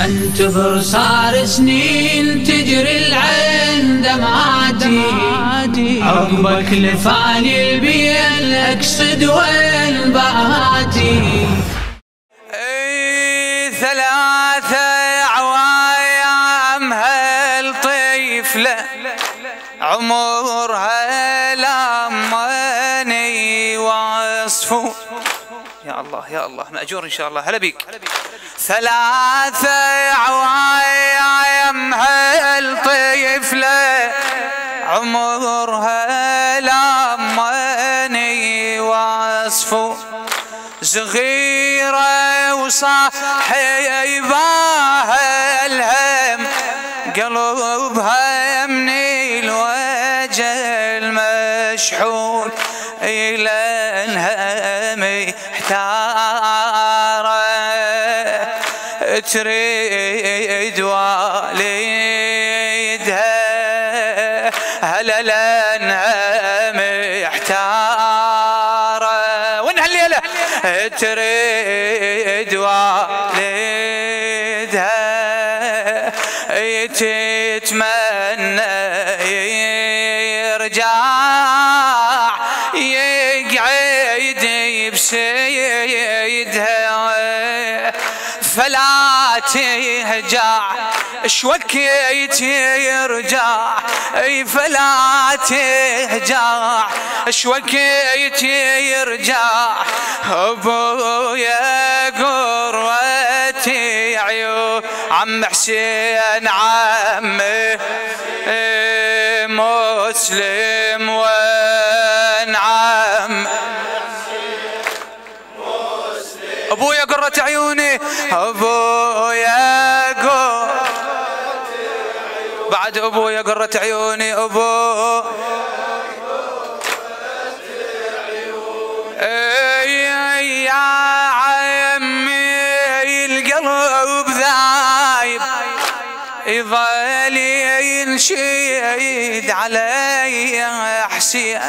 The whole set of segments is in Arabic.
أنتظر صار سنين تجري العين دمعاتي. عقبك لفاني البين أقصد وين باتي أي ثلاثة عوايم هالطفلة عمرها لمني يا الله يا الله مأجور إن شاء الله هلا بيك. ثلاثة عوايم هالطفلة عمرها لمني وصفو صغيرة وصاحبها احتارة تريد والدها هلا لانها محتارة وين هالليلة؟ تريد والدها تتمنى يرجع يقعد بسيدها فلا تهجع شوكيت يرجع فلا تهجع شوكيت يرجع ابويا قروتي عيون عم حسين عمي مسلم وين أبويا قرة عيوني أبويا بعد أبويا قرة عيوني ابو إي يا عمي القلب ذايب يظل ينشيد علي حسين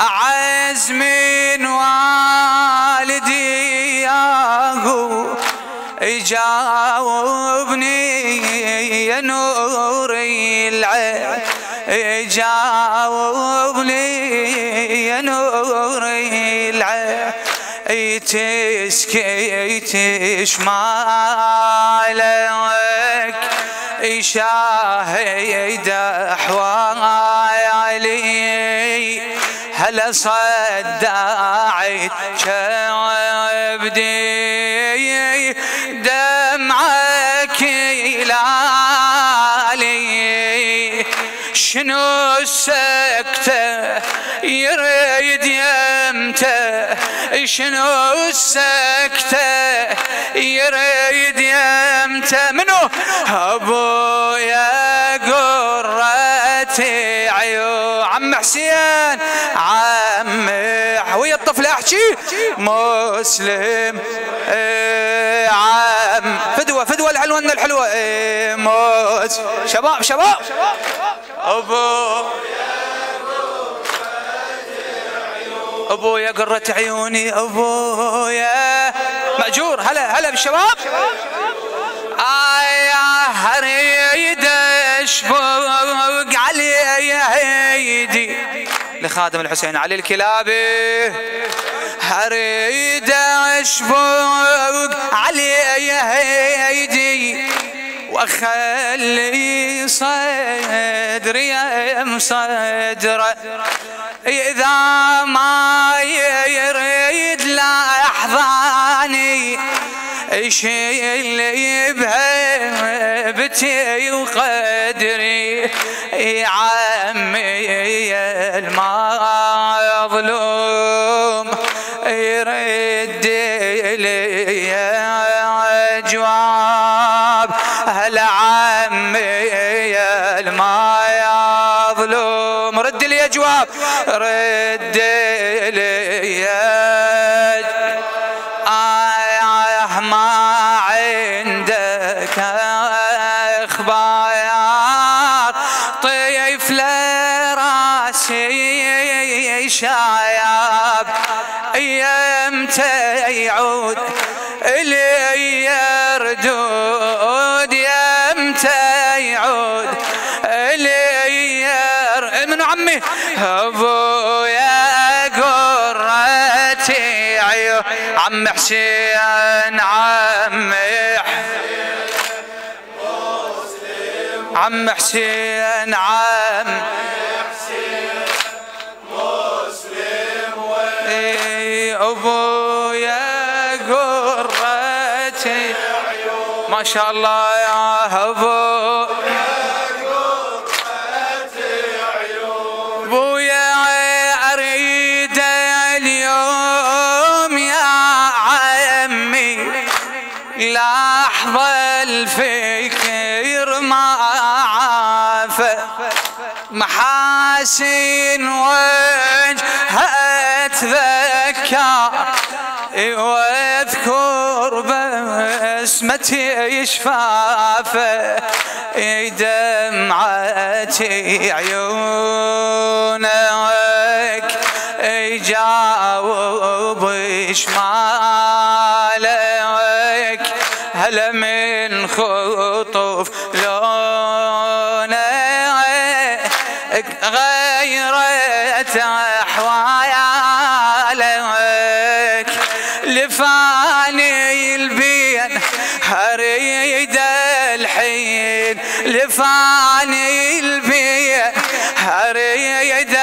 أعز من والدي. يجاوبني يا نور العين. يجاوبني يا نور العين. تسكي تشمالك يشاهد أحوالي. هلا صدعت كبدي شنو السكتة؟ يريد يمته شنو السكتة؟ يريد يمته منو؟ أبويا قرتي عيو عم حسين عم ويا الطفل أحكي. مسلم إيه عم. فدوة فدوة الحلوة الحلوة موس شباب شباب. أبو أبويا قرة عيوني أبويا. مأجور هلا هلا بالشباب. آي هريد أشفق علي هيدي. لخادم الحسين علي الكلابي. هريد أشفق علي هيدي. واخلي صدري مصدره إذا ما يريد لاحظاني شيل بهيبتي وقدري. يا عمي المظلوم لي جواب رد لي آه ما عندك أخبار؟ طيف لراسي شايب. ايمتى يعود اللي يردون عم حسين عمي عم حسين عم. إيه، أبويا قرتي. ما شاء الله يا أبو. لحظة الفكر ما عافى محاسن وجه أتذكر. واذكر بسمتي شفافه دمعتي عيونك. يجاوب شمالك من خطف لونك غيرت أحوالك. لفاني البين اريد الحين. لفاني البين اريد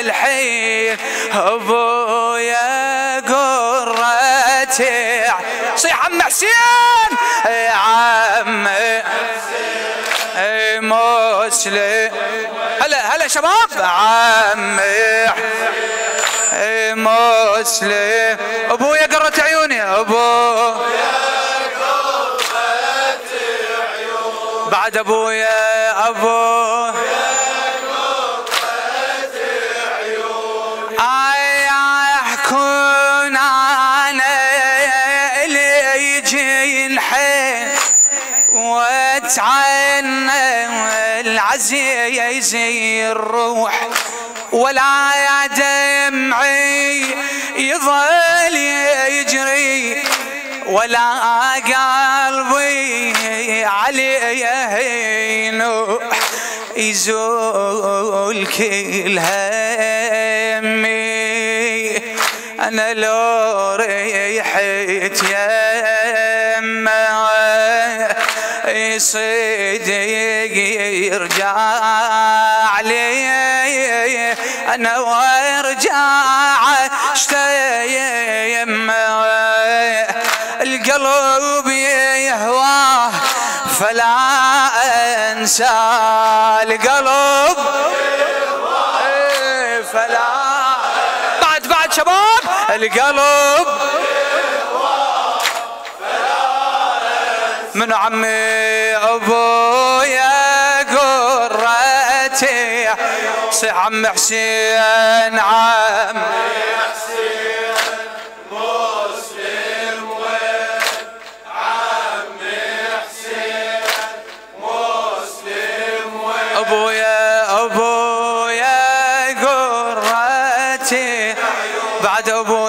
الحين. مسلم هلا هلا شباب. عمي مسلم. ابويا قرت عيوني. أبو. بعد ابويا أبو. آي العزيز الروح ولا يا دمعي يظل يجري ولا قلبي عليه ينوح يزول كل همي. أنا لو ريحت يمه يصيدق يرجع لي أنا وارجع اشتيم القلب يهواه فلا انسى القلب فلا بعد بعد شباب. القلب من عمي أبويا قرتي. عم حسين عم حسين مسلم وين عم مسلم وين أبويا أبويا بعد ابو